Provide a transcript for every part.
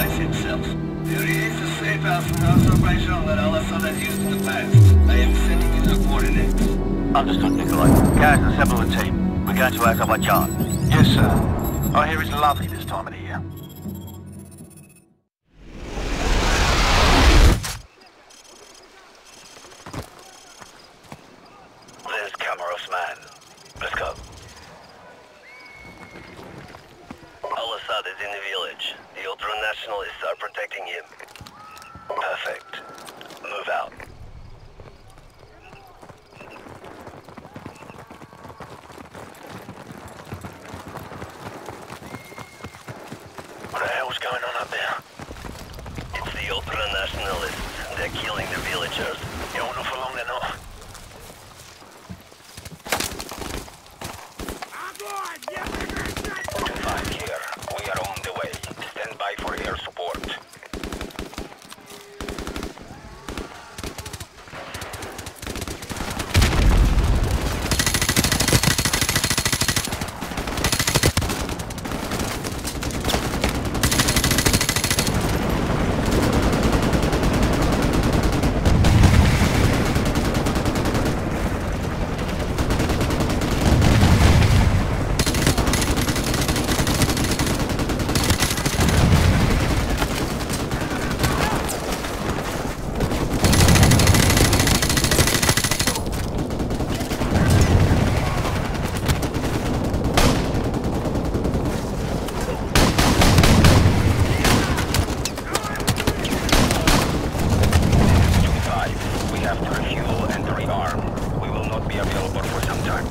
device itself. There is a safe house in Azerbaijan that Al-Asad has used in the past. I am sending you the coordinates. Understood, Nikolai. Gaz assemble the team. We're going to Azerbaijan. Yes, sir. I hear it's lovely this time of the year. Are protecting him. Perfect. Move out. What the hell's going on up there? It's the ultra-nationalists. They're killing the villagers. Yeah, well, not for long they're not. Two five here. We are on the way. Stand by for air support. Two five. We have to refuel and rearm. We will not be available for some time.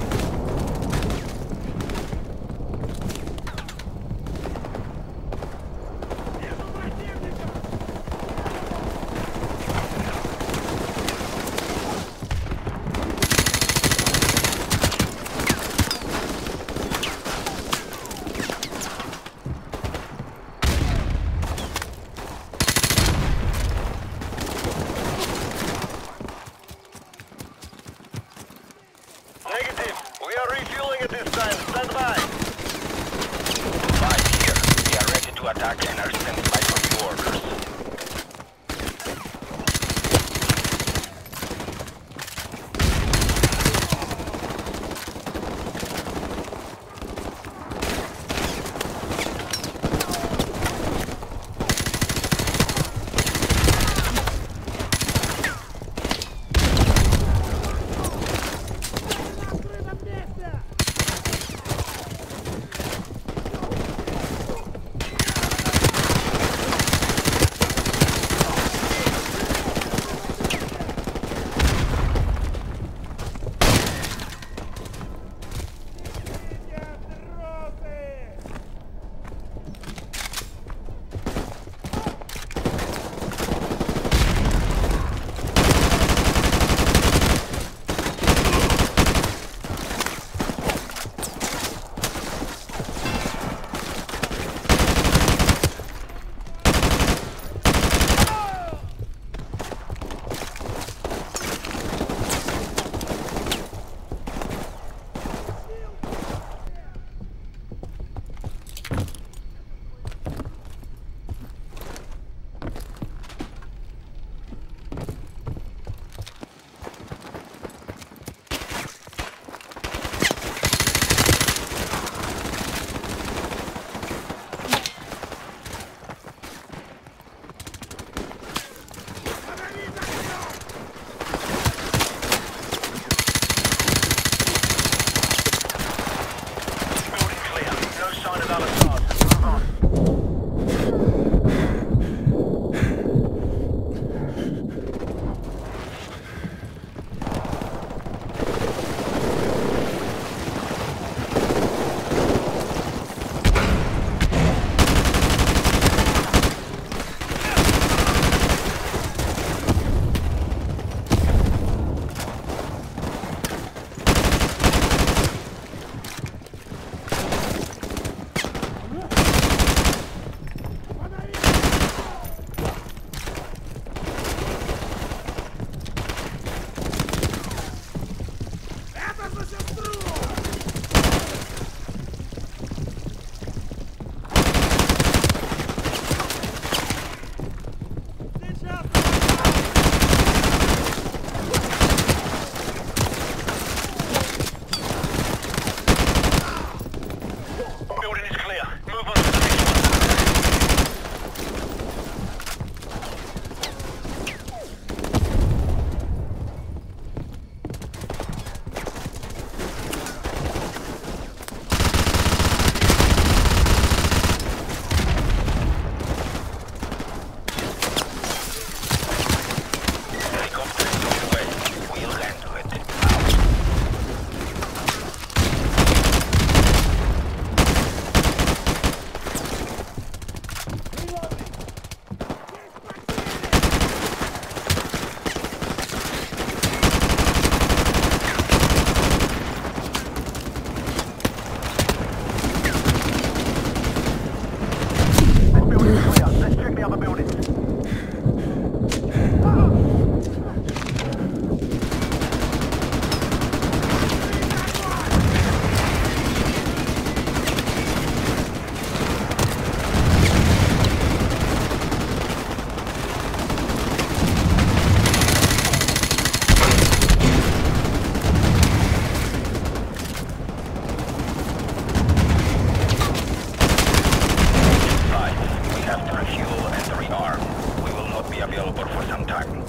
Negative. We this time. Stand by. Five here. We are ready to attack and are standing by for new orders. for some time.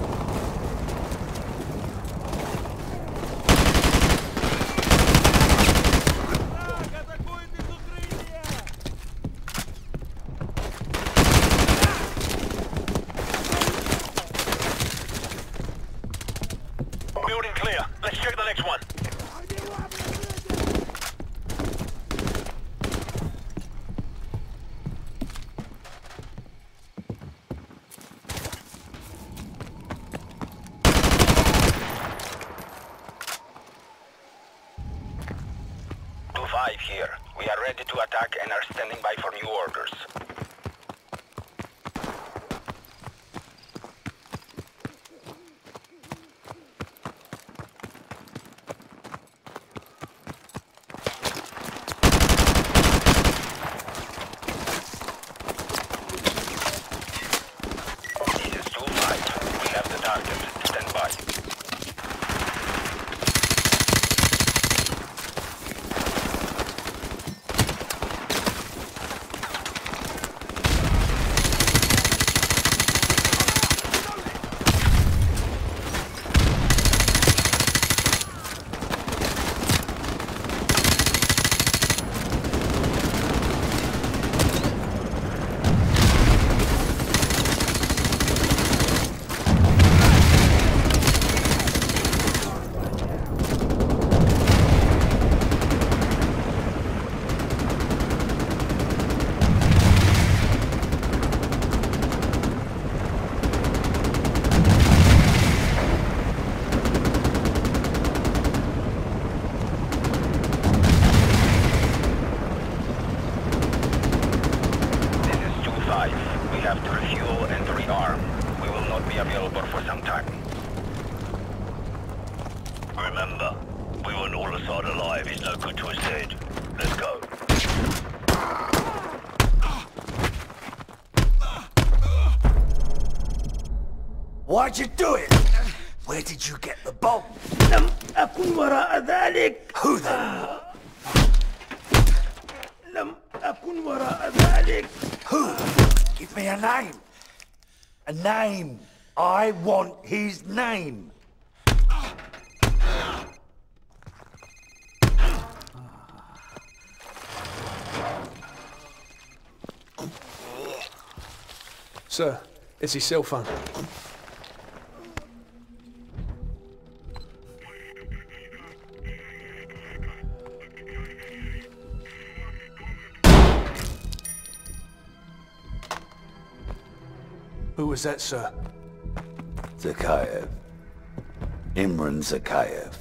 Building clear. Let's check the next one. Two five here. We are ready to attack and are standing by for new orders. This is two five. We have the target. Stand by. This is 2-5. We have to refuel and rearm. We will not be available for some time. Remember, we want Al-Asad alive. He's no good to us dead. Let's go. Why'd you do it? Where did you get the bomb? لم أكن وراء ذلك Who then? لم أكن وراء ذلك Who? Give me a name. A name. I want his name. Sir, it's his cell phone. Who was that, sir? Zakayev. Imran Zakayev.